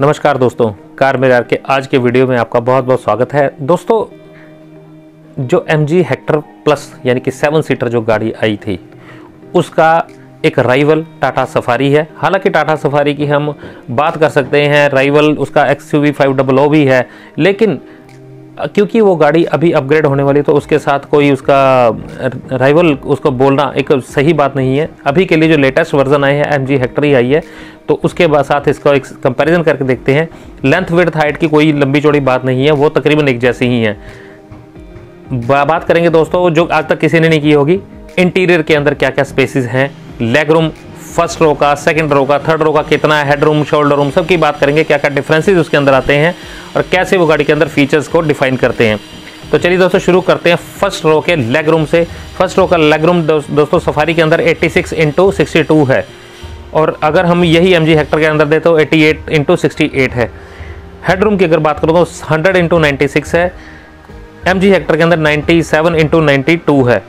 नमस्कार दोस्तों, कार मेरार के आज के वीडियो में आपका बहुत बहुत स्वागत है। दोस्तों, जो एम जी हेक्टर प्लस यानी कि सेवन सीटर जो गाड़ी आई थी, उसका एक राइवल टाटा सफारी है। हालाँकि टाटा सफारी की हम बात कर सकते हैं राइवल उसका X U V five double O भी है, लेकिन, क्योंकि वो गाड़ी अभी अपग्रेड होने वाली तो उसके साथ कोई उसका राइवल उसको बोलना एक सही बात नहीं है। अभी के लिए जो लेटेस्ट वर्जन आए हैं एम जी हेक्टर ही आई है। तो उसके बाद साथ इसका एक कंपैरिजन करके देखते हैं। लेंथ विड्थ हाइट की कोई लंबी चौड़ी बात नहीं है, वो तकरीबन एक जैसी ही है। बात करेंगे दोस्तों, जो आज तक किसी ने नहीं की होगी इंटीरियर के अंदर क्या क्या स्पेसिस हैं? लेग रूम फ़र्स्ट रो का सेकंड रो का थर्ड रो का कितना है? हेड रूम शोल्डर रूम सबकी बात करेंगे क्या क्या डिफरेंसेस उसके अंदर आते हैं और कैसे वो गाड़ी के अंदर फीचर्स को डिफाइन करते हैं। तो चलिए दोस्तों, शुरू करते हैं फ़र्स्ट रो के लेग रूम से। फ़र्स्ट रो का लेग रूम दोस्तों सफारी के अंदर 86 सिक्स इंटू है। और अगर हम यही एम जी हेक्टर के अंदर दे तो 88 एट इंटू है। हेड रूम की अगर बात करूँ तो 100 इंटू है। एम जी हेक्टर के अंदर 97 सेवन इंटू है।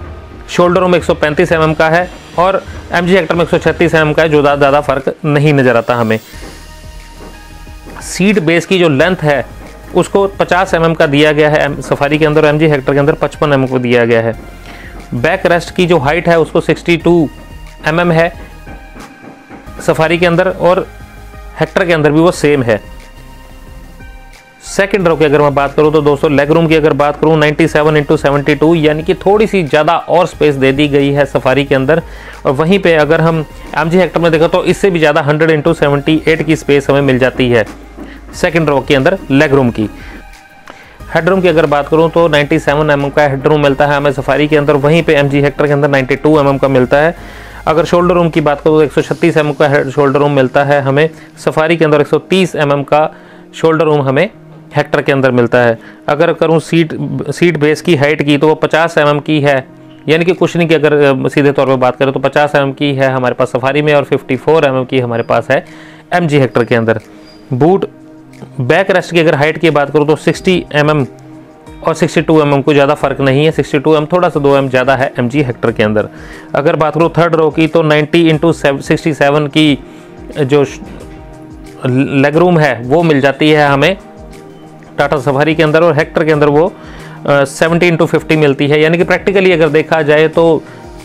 शोल्डर रूम 135 एम mm का है और एम जी हेक्टर में 136 एम mm का है, जो ज़्यादा फ़र्क नहीं नज़र आता हमें। सीट बेस की जो लेंथ है, उसको 50 एम mm का दिया गया है सफारी के अंदर एम जी हेक्टर के अंदर 55 एम mm को दिया गया है। बैक रेस्ट की जो हाइट है, उसको 62 एम mm है। सफारी के अंदर और हेक्टर के अंदर भी वो सेम है। सेकेंड रो की अगर मैं बात करूँ तो दोस्तों लेग रूम की अगर बात करूँ 97 सेवन इंटू सेवेंटी यानी कि थोड़ी सी ज़्यादा और स्पेस दे दी गई है सफारी के अंदर। और वहीं पे अगर हम एम जी हेक्टर में देखो तो इससे भी ज़्यादा 100 इंटू सेवेंटी की स्पेस हमें मिल जाती है सेकेंड रो के अंदर लेग रूम की। हेडरूम की अगर बात करूँ तो 97 सेवन mm का हेडरूम मिलता है हमें सफारी के अंदर, वहीं पे एम जी हेक्टर के अंदर 92 टू mm का मिलता है। अगर शोल्डर रूम की बात करूँ तो एक सौ छत्तीस mm का शोल्डर रूम मिलता है हमें। सफारी के अंदर 130 mm का शोल्डर रूम हमें हेक्टर के अंदर मिलता है। अगर करूँ सीट सीट बेस की हाइट की तो वो पचास एम की है। यानी कि कुछ नहीं की अगर सीधे तौर पर बात करें तो पचास एम की है हमारे पास सफारी में और फिफ्टी फोर एम की हमारे पास है एम जी हेक्टर के अंदर। बूट बैक रेस्ट की अगर हाइट की बात करूँ तो सिक्सटी एम और 62 टू mm को ज़्यादा फ़र्क नहीं है। 62 टू थोड़ा सा दो एम ज़्यादा है एम जी हेक्टर के अंदर। अगर बात करूँ थर्ड रो की तो 90 इंटू सिक्सटी की जो लेग रूम है, वो मिल जाती है हमें टाटा सफारी के अंदर और हेक्टर के अंदर वो सेवेंटी इंटू मिलती है। यानी कि प्रैक्टिकली अगर देखा जाए तो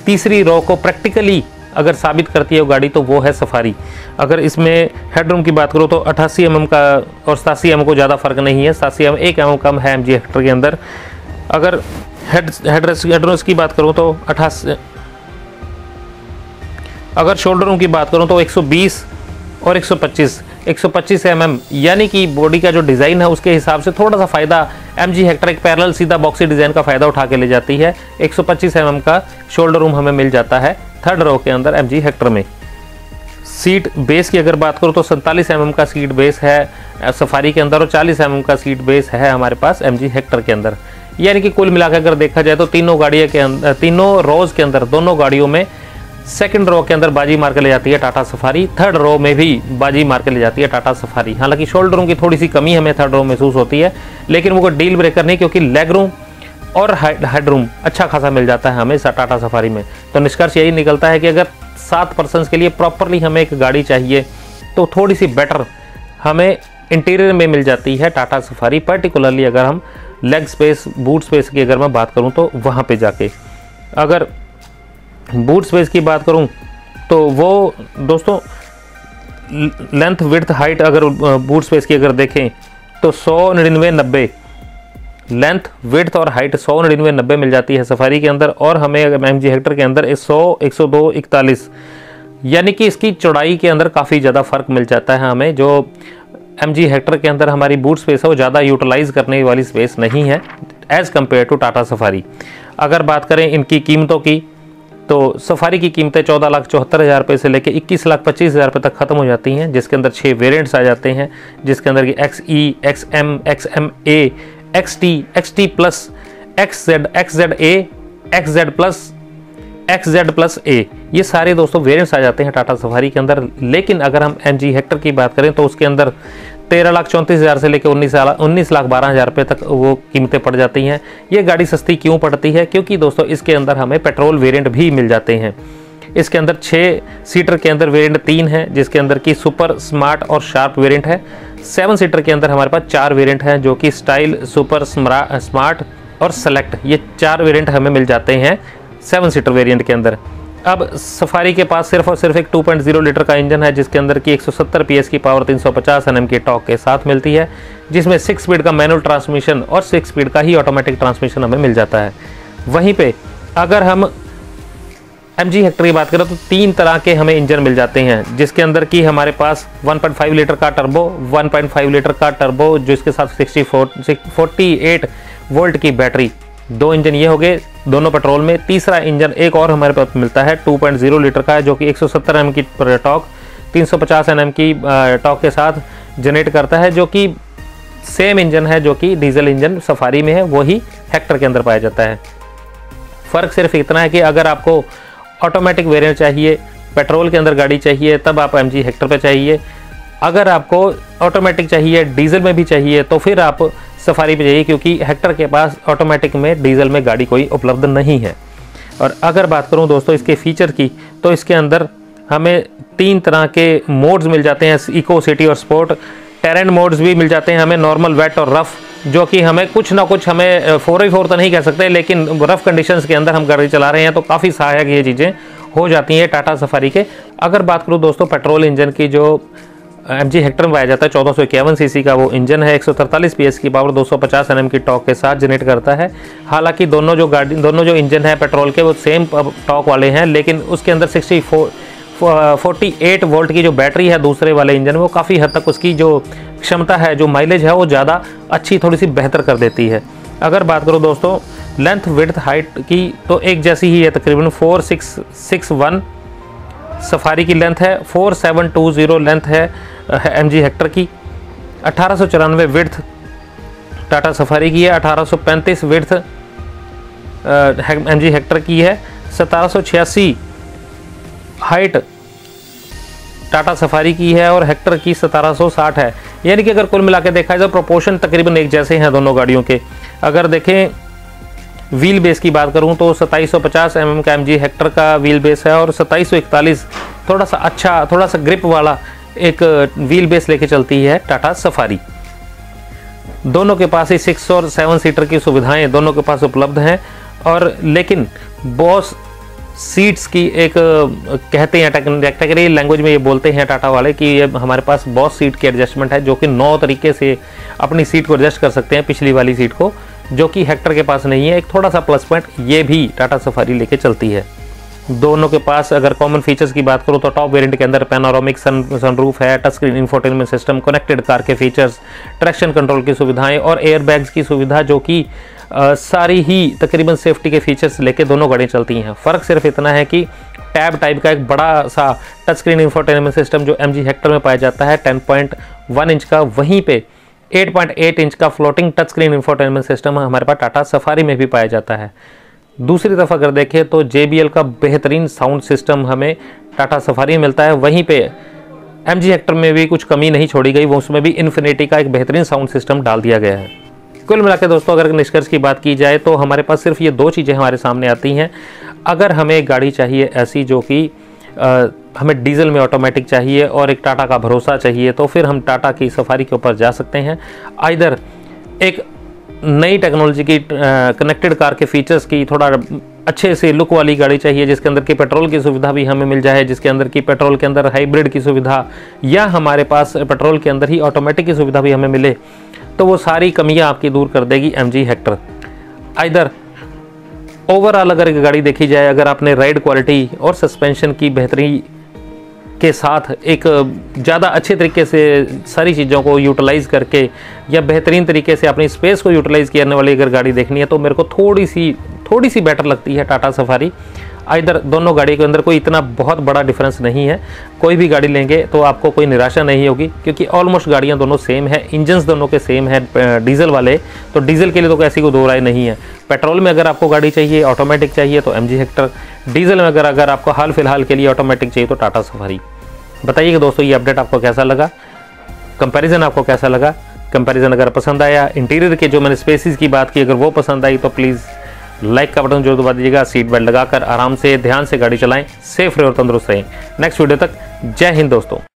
तीसरी रो को प्रैक्टिकली अगर साबित करती है वो गाड़ी तो वो है सफारी। अगर इसमें हेडरूम की बात करो तो अठासी एम का और सतासी एम को ज़्यादा फ़र्क नहीं है। सतासी एम एक एम कम है एम जी हेक्टर के अंदर। अगर हेड हेडरेस की बात करूँ तो अठासी अगर शोल्डर रूम की बात करूँ तो 120 और 125 125 mm यानी कि बॉडी का जो डिज़ाइन है, उसके हिसाब से थोड़ा सा फ़ायदा एम जी हेक्टर एक पैरल सीधा बॉक्सी डिज़ाइन का फ़ायदा उठा के ले जाती है। 125 mm का शोल्डर रूम हमें मिल जाता है। थर्ड रो के अंदर एमजी हेक्टर में। सीट बेस की अगर बात करो तो सैंतालीस एम का सीट बेस है सफारी के अंदर और 40 एम का सीट बेस है हमारे पास एमजी हेक्टर के अंदर। यानी कि कुल मिलाकर अगर देखा जाए तो तीनों गाड़ियों के अंदर तीनों रोज के अंदर, दोनों गाड़ियों में सेकंड रो के अंदर बाजी मार के ले जाती है टाटा सफारी थर्ड रो में भी बाजी मार के ले जाती है टाटा सफारी हालाँकि शोल्डरों की थोड़ी सी कमी हमें थर्ड रो महसूस होती है, लेकिन वो डील ब्रेकर नहीं क्योंकि लेग रूम और हेड रूम अच्छा खासा मिल जाता है हमें टाटा सफारी में। तो निष्कर्ष यही निकलता है कि अगर सात पर्सन के लिए प्रॉपरली हमें एक गाड़ी चाहिए तो थोड़ी सी बेटर हमें इंटीरियर में मिल जाती है टाटा सफारी। पर्टिकुलरली अगर हम लेग स्पेस बूट स्पेस की अगर मैं बात करूँ तो वहाँ पे जाके। अगर बूट स्पेस की बात करूँ तो वो दोस्तों लेंथ विड्थ हाइट अगर बूट स्पेस की अगर देखें तो सौ निन्यानवे नब्बे लेंथ विड्थ और हाइट सौ निन्यानवे नब्बे मिल जाती है सफारी के अंदर और हमें एम जी हेक्टर के अंदर एक सौ एक सौ दो, इकतालीस, यानी कि इसकी चौड़ाई के अंदर काफ़ी ज़्यादा फ़र्क मिल जाता है हमें, जो एम जी हेक्टर के अंदर हमारी बूट स्पेस है, वो ज़्यादा यूटिलाइज करने वाली स्पेस नहीं है as compare to Tata Safari अगर बात करें इनकी कीमतों की तो सफारी की कीमतें चौदह लाख चौहत्तर हज़ार रुपये से लेकर इक्कीस लाख पच्चीस हज़ार रुपये तक ख़त्म हो जाती हैं, जिसके अंदर छः वेरिएंट्स आ जाते हैं, जिसके अंदर की X E X M X M A X T X T plus X Z X Z A X Z plus X Z plus A ये सारे दोस्तों वेरिएंट्स आ जाते हैं टाटा सफारी के अंदर। लेकिन अगर हम एम जी हेक्टर की बात करें तो उसके अंदर तेरह लाख चौंतीस हज़ार से लेकर उन्नीस उन्नीस लाख बारह हज़ार रुपये तक वो कीमतें पड़ जाती हैं। ये गाड़ी सस्ती क्यों पड़ती है? क्योंकि दोस्तों, इसके अंदर हमें पेट्रोल वेरिएंट भी मिल जाते हैं। इसके अंदर छः सीटर के अंदर वेरिएंट तीन है, जिसके अंदर की सुपर स्मार्ट और शार्प वेरिएंट है। सेवन सीटर के अंदर हमारे पास चार वेरिएंट हैं, जो कि स्टाइल, सुपर स्मार्ट और सेलेक्ट। ये चार वेरिएंट हमें मिल जाते हैं सेवन सीटर वेरिएंट के अंदर। अब सफारी के पास सिर्फ़ और सिर्फ़ एक 2.0 लीटर का इंजन है, जिसके अंदर की 170 पीएस की पावर 350 एनएम की टॉक के साथ मिलती है, जिसमें सिक्स स्पीड का मैनुअल ट्रांसमिशन और सिक्स स्पीड का ही ऑटोमेटिक ट्रांसमिशन हमें मिल जाता है। वहीं पे अगर हम एम जी हेक्टर की बात करें तो तीन तरह के हमें इंजन मिल जाते हैं, जिसके अंदर की हमारे पास 1.5 लीटर का टर्बो 1.5 लीटर का टर्बो जिसके साथ 64 48 वोल्ट की बैटरी दो इंजन ये हो गए, दोनों पेट्रोल में। तीसरा इंजन एक और हमारे पास मिलता है 2.0 लीटर का है जो कि 170 एम की टॉक 350 एम की टॉक के साथ जनरेट करता है, जो कि सेम इंजन है, जो कि डीजल इंजन सफारी में है, वही हेक्टर के अंदर पाया जाता है। फ़र्क सिर्फ़ इतना है कि अगर आपको ऑटोमेटिक वेरिएंट चाहिए पेट्रोल के अंदर गाड़ी चाहिए, तब आप एमजी हेक्टर पर चाहिए। अगर आपको ऑटोमेटिक चाहिए डीजल में भी चाहिए तो फिर आप सफारी पे जाइए, क्योंकि हेक्टर के पास ऑटोमेटिक में डीजल में गाड़ी कोई उपलब्ध नहीं है। और अगर बात करूँ दोस्तों इसके फीचर की तो इसके अंदर हमें तीन तरह के मोड्स मिल जाते हैं इको सिटी और स्पोर्ट टेरेंट मोड्स भी मिल जाते हैं हमें नॉर्मल वेट और रफ़ जो कि हमें कुछ ना कुछ हमें फोर ही फोर तो नहीं कह सकते, लेकिन रफ कंडीशंस के अंदर हम गाड़ी चला रहे हैं तो काफ़ी सहायक ये चीज़ें हो जाती हैं टाटा सफारी के। अगर बात करूँ दोस्तों पेट्रोल इंजन की, जो एम जी हेक्टर में पाया जाता है, चौदह सौ इक्यावन सी का वो इंजन है, एक सौ तरतालीस पी एस की पावर दो सौ पचास एन एम की टॉक के साथ जनरेट करता है। हालाँकि दोनों जो गाड़ी, दोनों जो इंजन है पेट्रोल के, वो सेम टॉक वाले हैं, लेकिन उसके अंदर sixty four forty eight volt की जो बैटरी है दूसरे वाले इंजन वो काफ़ी हद तक उसकी जो क्षमता है, जो माइलेज है, वो ज़्यादा अच्छी, थोड़ी सी बेहतर कर देती है। अगर बात करो दोस्तों लेंथ विड्थ हाइट की तो एक जैसी ही है तकरीबन four six six one Safari की लेंथ है four seven two zero length है एम जी हेक्टर की। अठारह सौ चौरानवे विड्थ टाटा सफारी की है, अठारह सौ पैंतीस विड्थ एम जी हेक्टर की है, सतारह सौ छियासी हाइट टाटा सफारी की है और हेक्टर की 1760 है। यानी कि अगर कुल मिला के देखा जाए तो प्रोपोर्शन तकरीबन एक जैसे हैं दोनों गाड़ियों के। अगर देखें व्हील बेस की बात करूँ तो 2750 एम mm का एम जी हेक्टर का व्हील बेस है और 2741 थोड़ा सा अच्छा थोड़ा सा ग्रिप वाला एक व्हील बेस लेके चलती है टाटा सफारी दोनों के पास ही सिक्स और सेवन सीटर की सुविधाएँ दोनों के पास उपलब्ध हैं और लेकिन बॉस सीट्स की एक कहते हैं टेक्निकली लैंग्वेज में ये बोलते हैं टाटा वाले कि ये हमारे पास बॉस सीट की एडजस्टमेंट है, जो कि नौ तरीके से अपनी सीट को एडजस्ट कर सकते हैं पिछली वाली सीट को, जो कि हेक्टर के पास नहीं है। एक थोड़ा सा प्लस पॉइंट ये भी टाटा सफारी लेके चलती है। दोनों के पास अगर कॉमन फीचर्स की बात करूँ तो टॉप वेरिएंट के अंदर पैनोरामिक सन सनरूफ है touch screen infotainment system connected car के फीचर्स ट्रैक्शन कंट्रोल की सुविधाएँ और एयर बैग्स की सुविधा, जो कि सारी ही तकरीबन सेफ्टी के फीचर्स लेके दोनों गाड़ियाँ चलती हैं। फ़र्क सिर्फ़ इतना है कि टैब टाइप का एक बड़ा सा टच स्क्रीन इंफोटेनमेंट सिस्टम जो एमजी हेक्टर में पाया जाता है 10.1 इंच का, वहीं पे 8.8 इंच का floating touch screen infotainment system हमारे पास टाटा सफारी में भी पाया जाता है। दूसरी तरफ़ अगर देखें तो JBL का बेहतरीन साउंड सिस्टम हमें टाटा सफारी में मिलता है। वहीं पे एम हेक्टर में भी कुछ कमी नहीं छोड़ी गई, वो उसमें भी इन्फिनिटी का एक बेहतरीन साउंड सिस्टम डाल दिया गया है। कुल मिलाकर दोस्तों, अगर निष्कर्ष की बात की जाए तो हमारे पास सिर्फ़ ये दो चीज़ें हमारे सामने आती हैं। अगर हमें एक गाड़ी चाहिए ऐसी जो कि हमें डीजल में ऑटोमेटिक चाहिए और एक टाटा का भरोसा चाहिए तो फिर हम टाटा की सफारी के ऊपर जा सकते हैं। आइधर एक नई टेक्नोलॉजी की कनेक्टेड कार के फीचर्स की थोड़ा अच्छे से लुक वाली गाड़ी चाहिए, जिसके अंदर की पेट्रोल की सुविधा भी हमें मिल जाए, जिसके अंदर की पेट्रोल के अंदर हाइब्रिड की सुविधा या हमारे पास पेट्रोल के अंदर ही ऑटोमेटिक की सुविधा भी हमें मिले। तो वो सारी कमियाँ आपकी दूर कर देगी एम जी हेक्टर इधर ओवरऑल अगर एक गाड़ी देखी जाए, अगर आपने राइड क्वालिटी और सस्पेंशन की बेहतरी के साथ एक ज़्यादा अच्छे तरीके से सारी चीज़ों को यूटिलाइज़ करके या बेहतरीन तरीके से अपनी स्पेस को यूटिलाइज़ करने वाली अगर गाड़ी देखनी है तो मेरे को थोड़ी सी थोड़ी सी बेटर लगती है टाटा सफारी इधर दोनों गाड़ी के अंदर कोई इतना बहुत बड़ा डिफरेंस नहीं है। कोई भी गाड़ी लेंगे तो आपको कोई निराशा नहीं होगी, क्योंकि ऑलमोस्ट गाड़ियाँ दोनों सेम है इंजन्स दोनों के सेम है डीजल वाले। तो डीजल के लिए तो ऐसी कोई दो राय नहीं है। पेट्रोल में अगर आपको गाड़ी चाहिए ऑटोमेटिक चाहिए तो एमजी हेक्टर डीजल में अगर अगर आपको हाल फ़िलहाल के लिए ऑटोमेटिक चाहिए तो टाटा सफारी बताइएगा दोस्तों, ये अपडेट आपको कैसा लगा? कंपैरिजन आपको कैसा लगा? कंपैरिजन अगर पसंद आया इंटीरियर के जो मैंने स्पेसिस की बात की, अगर वो पसंद आई तो प्लीज़ लाइक का बटन ज़रूर दबा दीजिएगा, सीट बेल्ट लगाकर आराम से ध्यान से गाड़ी चलाएँ सेफ़ रहे और तंदुरुस्त रहें। नेक्स्ट वीडियो तक, जय हिंद दोस्तों।